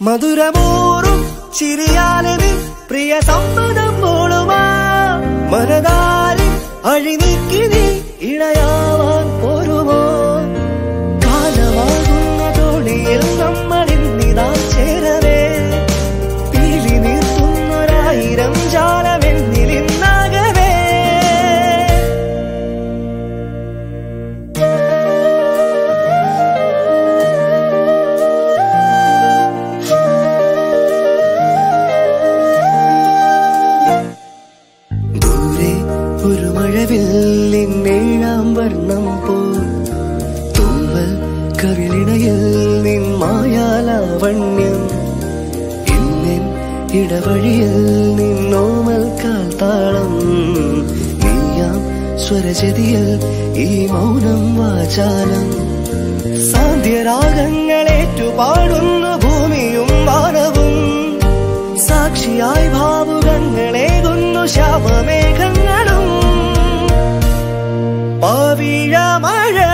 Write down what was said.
മധുരമൂറും ചിരിയാലെ നീ പ്രിയ സമ്മതം പോളുമാ മനതാരി അഴിനീക്കി നീ ഇണയാവാൻ ഒരു മഴവില്ലിന്നേഴാം വർണം പോൽ. തൂവൽ കവിളിണയിൽ നിൻ മായാലാവണ്യം. ഇന്നിൻ ഇടവഴിയിൽ നിന്നോമൽ കാൽത്താളം. നീയാം സ്വരചതിയിൽ ഈ മൗനം വാചാലം. സാന്ധ്യരാഗങ്ങളേറ്റു மழை